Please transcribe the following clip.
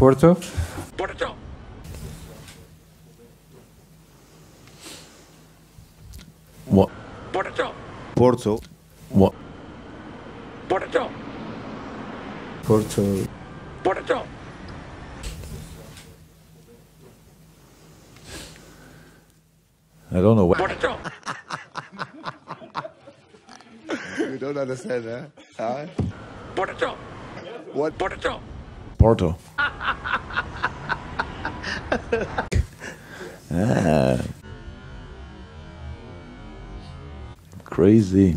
Porto. Porto. What? Porto. Porto. What? Porto. Porto. Porto. I don't know. What. Porto. You don't understand, huh? huh? Porto. What? Porto. Porto. Ah. Crazy.